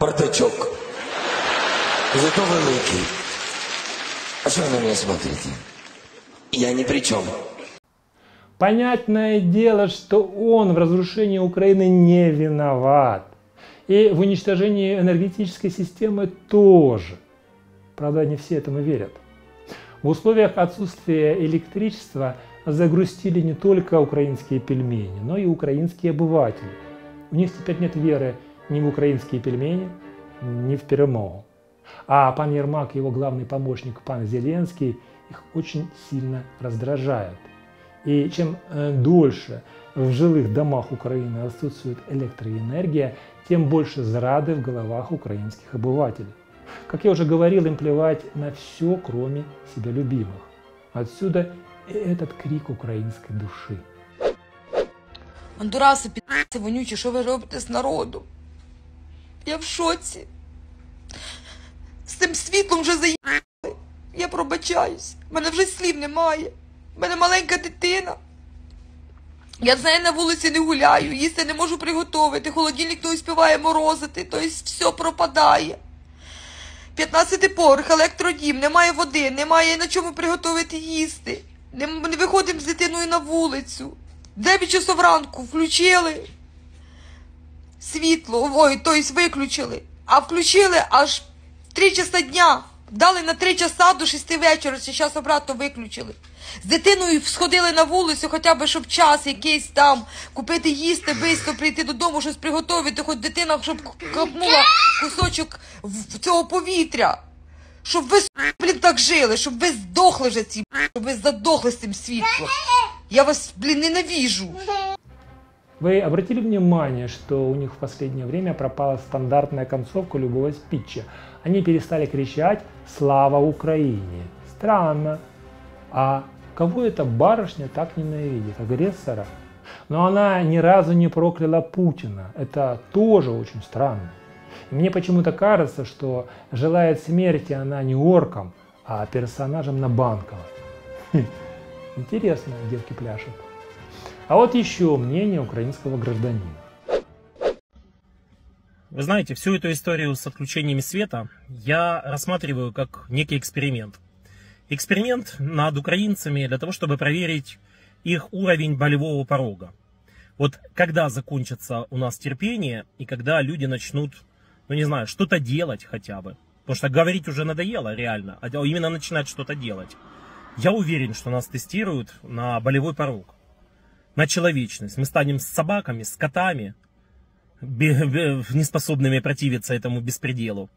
бардачок. Зато великий. А что вы на меня смотрите? Я ни при чем. Понятное дело, что он в разрушении Украины не виноват. И в уничтожении энергетической системы тоже. Правда, не все этому верят. В условиях отсутствия электричества загрустили не только украинские пельмени, но и украинские обыватели. У них теперь нет веры ни в украинские пельмени, ни в перемогу. А пан Ермак и его главный помощник пан Зеленский их очень сильно раздражают. И чем э, дольше в жилых домах Украины отсутствует электроэнергия, тем больше зрады в головах украинских обывателей. Как я уже говорил, им плевать на все, кроме себя любимых. Отсюда этот крик украинской души. Андураси, підси вонючі, що ви робите з народом? Я в шоці. З цим світлом вже заїхали. Я пробачаюсь. У мене вже слів немає. У мене маленька дитина. Я з нею на вулиці не гуляю, їсти не можу приготувати, холодильник не успіває морозити, тобто все пропадає. 15 поверх, електродім, немає води, немає на чому приготувати їсти. Не, не виходимо з дитиною на вулицю. 9 часов ранку включили світло, ой, тобто виключили, а включили аж 3 часа дня. Дали на 3 часа до 6 вечора, чи зараз обратно виключили. З дитиною сходили на вулицю, хоча б щоб час якийсь там купити їсти, швидко прийти додому, щось приготувати, хоч дитина щоб капнула кусочок цього повітря. Щоб ви, блін, так жили, щоб ви здохли вже ці, щоб ви задохли з цим світлом. Я вас, блін, ненавижу. Вы обратили внимание, что у них в последнее время пропала стандартная концовка любого спича? Они перестали кричать «Слава Украине!». Странно. А кого эта барышня так ненавидит? Агрессора? Но она ни разу не прокляла Путина. Это тоже очень странно. Мне почему-то кажется, что желает смерти она не оркам, а персонажам на Банково. Хм, Интересно, девки пляшут. А вот еще мнение украинского гражданина. Вы знаете, всю эту историю с отключениями света я рассматриваю как некий эксперимент. Эксперимент над украинцами для того, чтобы проверить их уровень болевого порога. Вот когда закончится у нас терпение и когда люди начнут, ну не знаю, что-то делать хотя бы. Потому что говорить уже надоело реально, а именно начинать что-то делать. Я уверен, что нас тестируют на болевой порог, на человечность. Мы станем с собаками, с котами, неспособными противиться этому беспределу.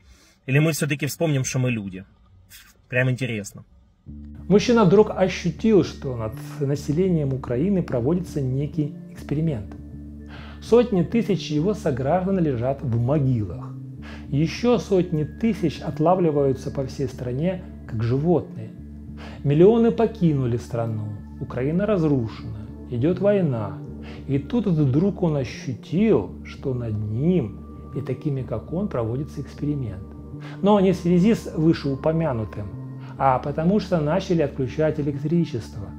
Или мы все-таки вспомним, что мы люди. Прям интересно. Мужчина вдруг ощутил, что над населением Украины проводится некий эксперимент. Сотни тысяч его сограждан лежат в могилах. Еще сотни тысяч отлавливаются по всей стране, как животные. Миллионы покинули страну, Украина разрушена, идет война. И тут вдруг он ощутил, что над ним и такими, как он, проводится эксперимент. Но не в связи с вышеупомянутым, а потому что начали отключать электричество.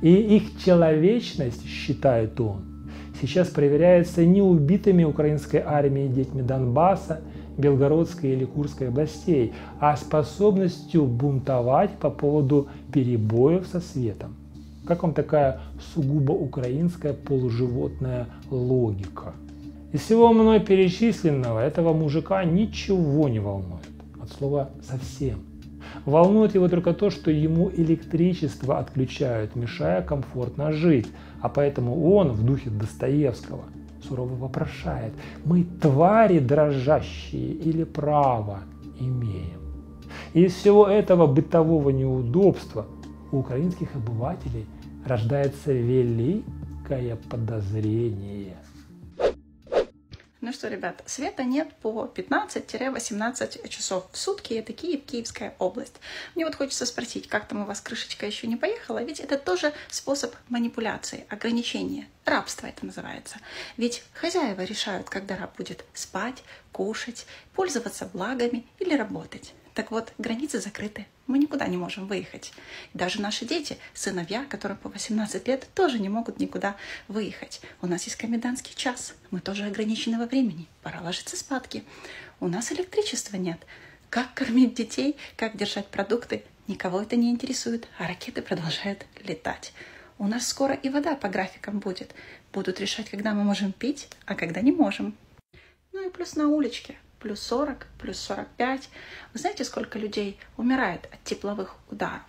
И их человечность, считает он, сейчас проверяется не убитыми украинской армией детьми Донбасса, Белгородской или Курской областей, а способностью бунтовать по поводу перебоев со светом. Как вам такая сугубо украинская полуживотная логика? Из всего мной перечисленного этого мужика ничего не волнует. От слова «совсем». Волнует его только то, что ему электричество отключают, мешая комфортно жить. А поэтому он в духе Достоевского сурово вопрошает, мы твари дрожащие или право имеем? Из всего этого бытового неудобства у украинских обывателей рождается великое подозрение – ну что, ребят, света нет по 15-18 часов в сутки. Это Киев, Киевская область. Мне вот хочется спросить, как там у вас крышечка еще не поехала? Ведь это тоже способ манипуляции, ограничения. Рабство это называется. Ведь хозяева решают, когда раб будет спать, кушать, пользоваться благами или работать. Так вот, границы закрыты. Мы никуда не можем выехать. Даже наши дети, сыновья, которым по 18 лет, тоже не могут никуда выехать. У нас есть комендантский час. Мы тоже ограничены во времени. Пора ложиться спадки. У нас электричества нет. Как кормить детей, как держать продукты, никого это не интересует, а ракеты продолжают летать. У нас скоро и вода по графикам будет. Будут решать, когда мы можем пить, а когда не можем. Ну и плюс на уличке плюс 40, плюс 45. Вы знаете, сколько людей умирает от тепловых ударов?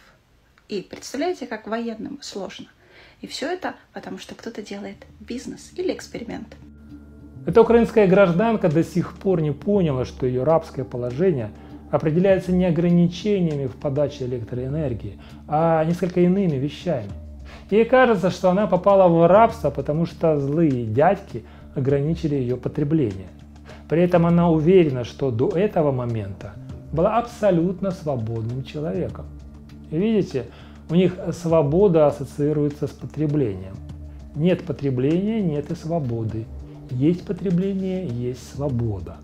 И представляете, как военным сложно. И все это потому, что кто-то делает бизнес или эксперимент. Эта украинская гражданка до сих пор не поняла, что ее рабское положение определяется не ограничениями в подаче электроэнергии, а несколько иными вещами. Ей кажется, что она попала в рабство, потому что злые дядьки ограничили ее потребление. При этом она уверена, что до этого момента была абсолютно свободным человеком. Видите, у них свобода ассоциируется с потреблением. Нет потребления, нет и свободы. Есть потребление, есть свобода.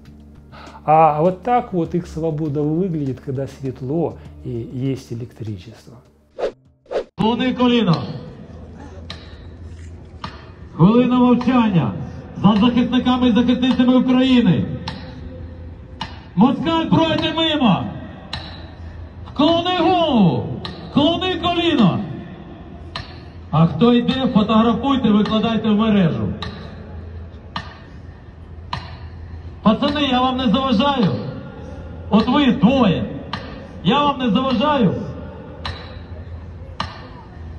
А вот так вот их свобода выглядит, когда светло и есть электричество. Склони коліно. Хвилина мовчання. За захисниками і захисницями України. Москаль пройде мимо. Клони голову, клони коліно. А хто йде, фотографуйте, викладайте в мережу. Пацани, я вам не заважаю. От ви двоє. Я вам не заважаю.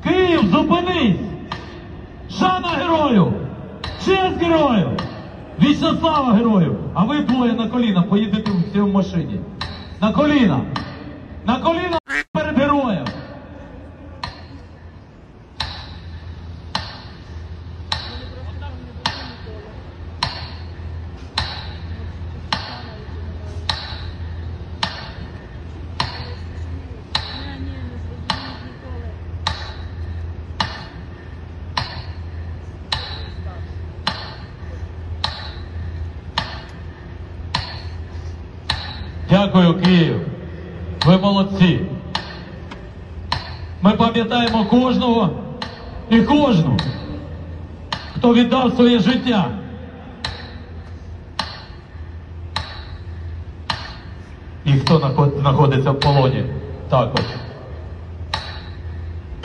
Київ, зупинись! Шана герою! Честь герою! Вічна слава герою! А ви двоє на коліна поїдете в цій машині. На коліна! На коліна Пам'ятаємо кожного і кожну, хто віддав своє життя. І хто знаходиться в полоні також.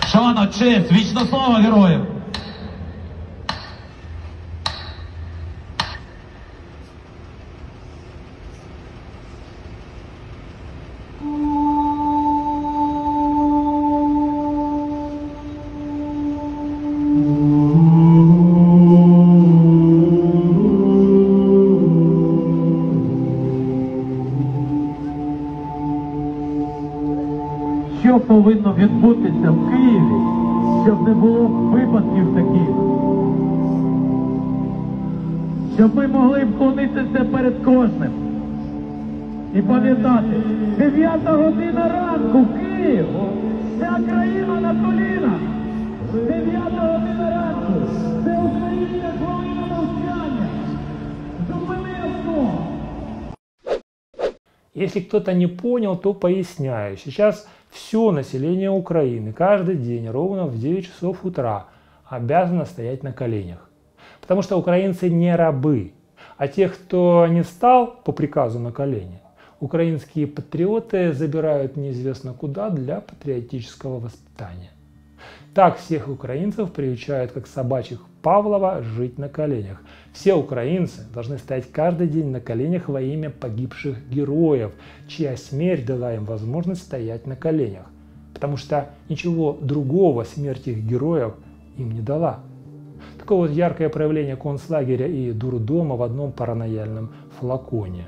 Шана, честь, вічна слава героям! Відбутися в Києві, щоб не було випадків таких. Щоб ми могли вклонитися перед кожним. І пам'ятати, 9 година ранку Київ, Вся країна на колінах. Дев'ята година ранку. Це Україна хвилина мовчання. Зупини СО. Если кто-то не понял, то поясняю. Сейчас все население Украины каждый день ровно в 9 часов утра обязано стоять на коленях. Потому что украинцы не рабы. А тех, кто не стал по приказу на колени, украинские патриоты забирают неизвестно куда для патриотического воспитания. Так всех украинцев приучают, как собачьих Павлова, жить на коленях. Все украинцы должны стоять каждый день на коленях во имя погибших героев, чья смерть дала им возможность стоять на коленях. Потому что ничего другого смерть их героев им не дала. Такое вот яркое проявление концлагеря и дурдома в одном паранояльном флаконе.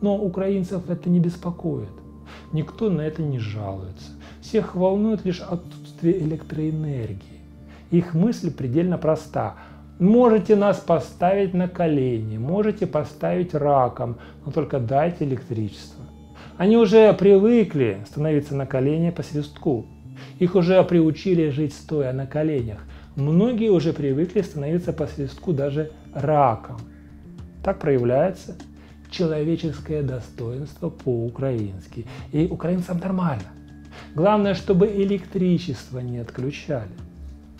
Но украинцев это не беспокоит. Никто на это не жалуется. Всех волнует лишь отсутствие электроэнергии. Их мысль предельно проста. Можете нас поставить на колени, можете поставить раком, но только дайте электричество. Они уже привыкли становиться на колени по свистку. Их уже приучили жить стоя на коленях. Многие уже привыкли становиться по свистку даже раком. Так проявляется человеческое достоинство по-украински. И украинцам нормально. Главное, чтобы электричество не отключали.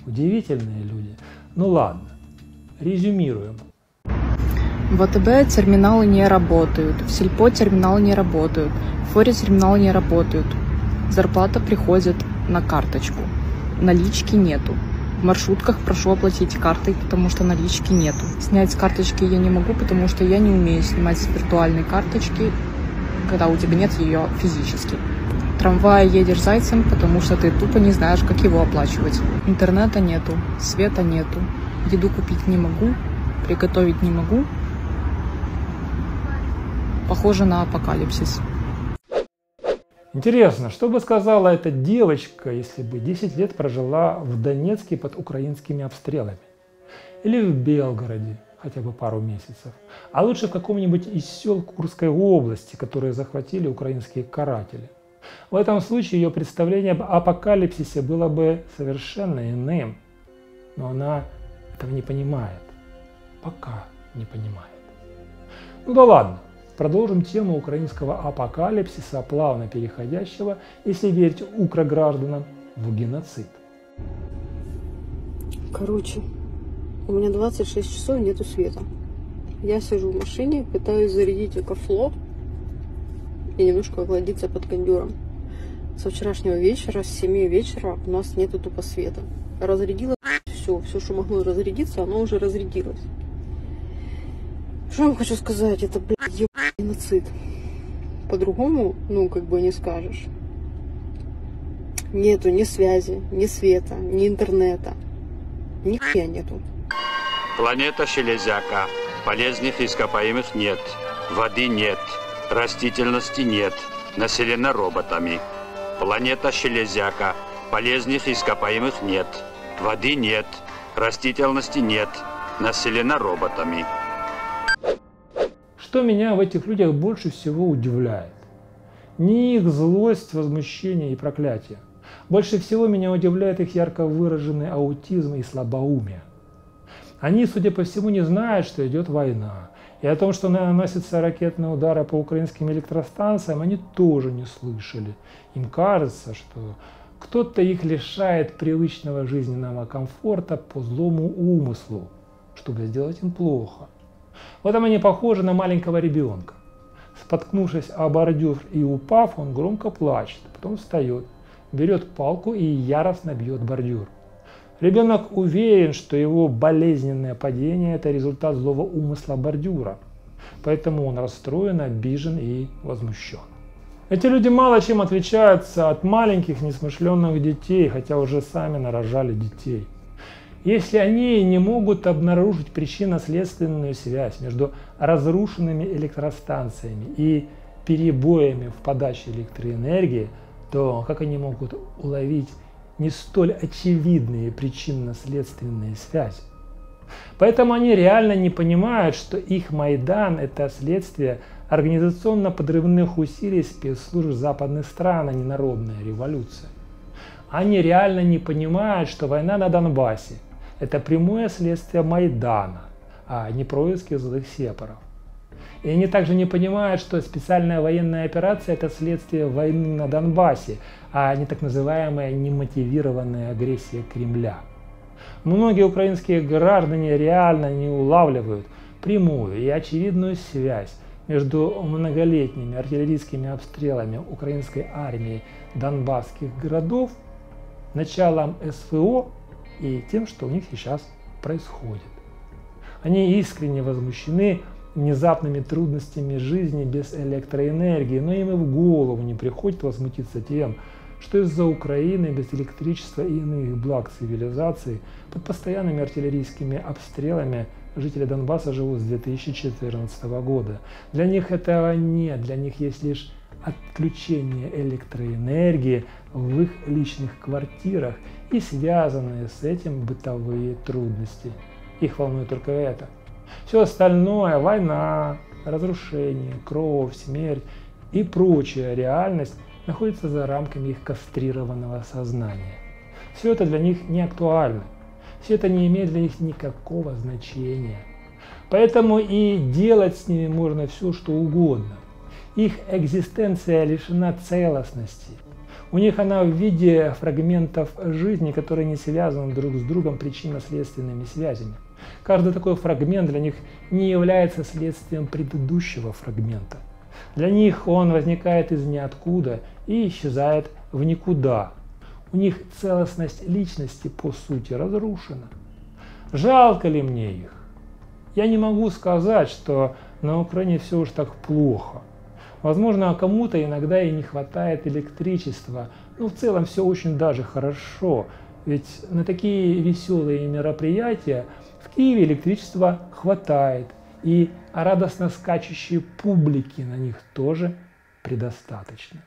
Удивительные люди. Ну ладно, резюмируем. В АТБ терминалы не работают, в Сельпо терминалы не работают, в Форе терминалы не работают. Зарплата приходит на карточку. Налички нету. В маршрутках прошу оплатить картой, потому что налички нету. Снять с карточки я не могу, потому что я не умею снимать с виртуальной карточки, когда у тебя нет ее физически. Трамвай едешь зайцем, потому что ты тупо не знаешь, как его оплачивать. Интернета нету, света нету, еду купить не могу, приготовить не могу. Похоже на апокалипсис. Интересно, что бы сказала эта девочка, если бы 10 лет прожила в Донецке под украинскими обстрелами? Или в Белгороде хотя бы пару месяцев? А лучше в каком-нибудь из сел Курской области, которые захватили украинские каратели? В этом случае ее представление об апокалипсисе было бы совершенно иным. Но она этого не понимает. Пока не понимает. Ну да ладно. Продолжим тему украинского апокалипсиса, плавно переходящего, если верить укрогражданам, в геноцид. Короче, у меня 26 часов нету света. Я сижу в машине, пытаюсь зарядить экофло и немножко охладиться под кондером. Со вчерашнего вечера, с 7 вечера у нас нету тупо света. Разрядила все, все, что могло разрядиться, оно уже разрядилось. Что я вам хочу сказать? Это, блядь, ебаный геноцид. По-другому, ну, как бы не скажешь. Нету ни связи, ни света, ни интернета. Нихуя нету. Планета Шелезяка. Полезных ископаемых нет. Воды нет. Растительности нет. Населена роботами. Планета Шелезяка. Полезных ископаемых нет. Воды нет. Растительности нет. Населена роботами. Что меня в этих людях больше всего удивляет? Не их злость, возмущение и проклятие. Больше всего меня удивляет их ярко выраженный аутизм и слабоумие. Они, судя по всему, не знают, что идет война. И о том, что наносятся ракетные удары по украинским электростанциям, они тоже не слышали. Им кажется, что кто-то их лишает привычного жизненного комфорта по злому умыслу, чтобы сделать им плохо. В этом они похожи на маленького ребенка. Споткнувшись о бордюр и упав, он громко плачет, потом встает, берет палку и яростно бьет бордюр. Ребенок уверен, что его болезненное падение – это результат злого умысла бордюра, поэтому он расстроен, обижен и возмущен. Эти люди мало чем отличаются от маленьких несмышленных детей, хотя уже сами нарожали детей. Если они не могут обнаружить причинно-следственную связь между разрушенными электростанциями и перебоями в подаче электроэнергии, то как они могут уловить не столь очевидные причинно-следственные связи? Поэтому они реально не понимают, что их Майдан – это следствие организационно-подрывных усилий спецслужб западных стран, а не народная революция. Они реально не понимают, что война на Донбассе – это прямое следствие Майдана, а не происки злых сепаров. И они также не понимают, что специальная военная операция – это следствие войны на Донбассе, а не так называемая немотивированная агрессия Кремля. Многие украинские граждане реально не улавливают прямую и очевидную связь между многолетними артиллерийскими обстрелами украинской армии донбасских городов, началом СВО и тем, что у них сейчас происходит. Они искренне возмущены внезапными трудностями жизни без электроэнергии, но им и в голову не приходит возмутиться тем, что из-за Украины без электричества и иных благ цивилизации под постоянными артиллерийскими обстрелами жители Донбасса живут с 2014 года. Для них этого нет, для них есть лишь отключение электроэнергии в их личных квартирах и связанные с этим бытовые трудности. Их волнует только это. Все остальное – война, разрушение, кровь, смерть и прочая реальность – находится за рамками их кастрированного сознания. Все это для них не актуально. Все это не имеет для них никакого значения. Поэтому и делать с ними можно все, что угодно. Их экзистенция лишена целостности. У них она в виде фрагментов жизни, которые не связаны друг с другом причинно-следственными связями. Каждый такой фрагмент для них не является следствием предыдущего фрагмента. Для них он возникает из ниоткуда и исчезает в никуда. У них целостность личности по сути разрушена. Жалко ли мне их? Я не могу сказать, что на Украине все уж так плохо. Возможно, кому-то иногда и не хватает электричества. Но в целом все очень даже хорошо. Ведь на такие веселые мероприятия в Киеве электричества хватает. И радостно скачущей публики на них тоже предостаточно.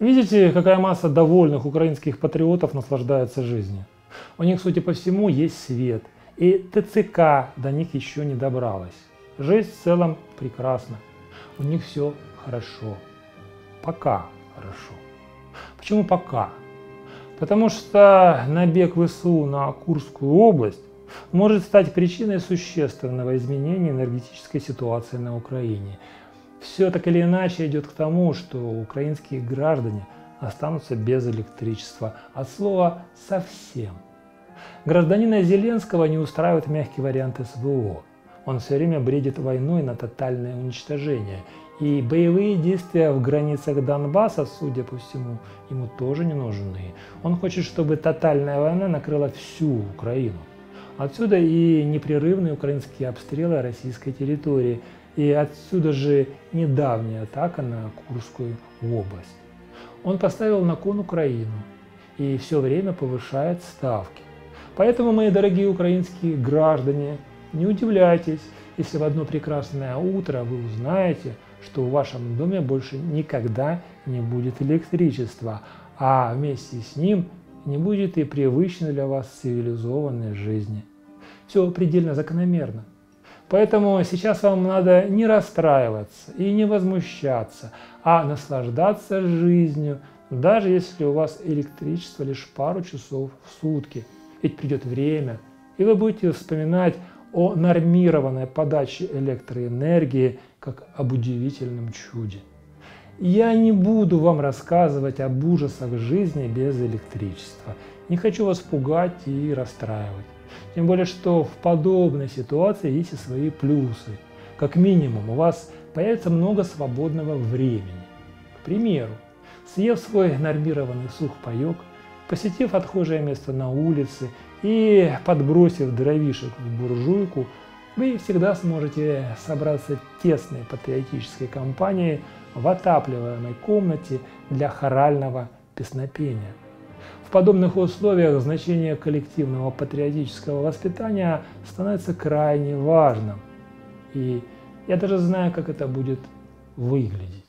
Видите, какая масса довольных украинских патриотов наслаждается жизнью. У них, судя по всему, есть свет. И ТЦК до них еще не добралась. Жизнь в целом прекрасна. У них все хорошо. Пока хорошо. Почему пока? Потому что набег ВСУ на Курскую область может стать причиной существенного изменения энергетической ситуации на Украине – все так или иначе идет к тому, что украинские граждане останутся без электричества. От слова «совсем». Гражданина Зеленского не устраивает мягкий вариант СВО. Он все время бредит войной на тотальное уничтожение. И боевые действия в границах Донбасса, судя по всему, ему тоже не нужны. Он хочет, чтобы тотальная война накрыла всю Украину. Отсюда и непрерывные украинские обстрелы российской территории – и отсюда же недавняя атака на Курскую область. Он поставил на кон Украину и все время повышает ставки. Поэтому, мои дорогие украинские граждане, не удивляйтесь, если в одно прекрасное утро вы узнаете, что в вашем доме больше никогда не будет электричества, а вместе с ним не будет и привычной для вас цивилизованной жизни. Все предельно закономерно. Поэтому сейчас вам надо не расстраиваться и не возмущаться, а наслаждаться жизнью, даже если у вас электричество лишь пару часов в сутки. Ведь придет время, и вы будете вспоминать о нормированной подаче электроэнергии как об удивительном чуде. Я не буду вам рассказывать об ужасах жизни без электричества. Не хочу вас пугать и расстраивать. Тем более, что в подобной ситуации есть и свои плюсы. Как минимум, у вас появится много свободного времени. К примеру, съев свой нормированный сухпайок, посетив отхожее место на улице и подбросив дровишек в буржуйку, вы всегда сможете собраться тесной патриотической компанией в отапливаемой комнате для хорального песнопения. В подобных условиях значение коллективного патриотического воспитания становится крайне важным. И я даже знаю, как это будет выглядеть.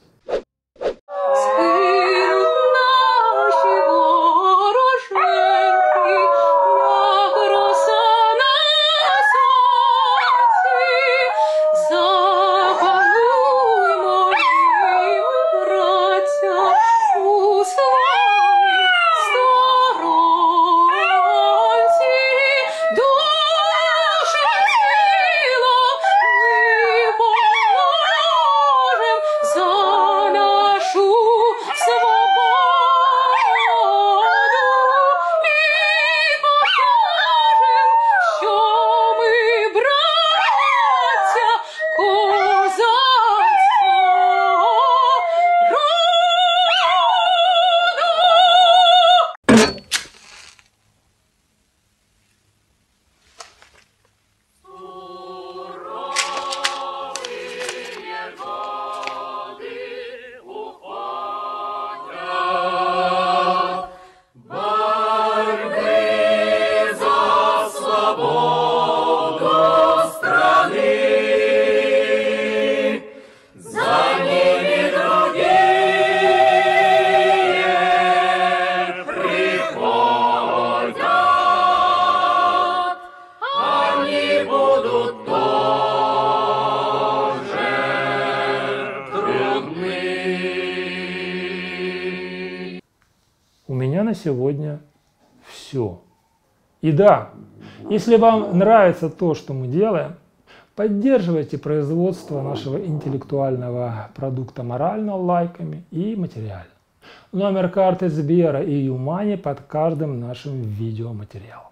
И да, если вам нравится то, что мы делаем, поддерживайте производство нашего интеллектуального продукта морально лайками и материально. Номер карты Сбера и Юмани под каждым нашим видеоматериалом.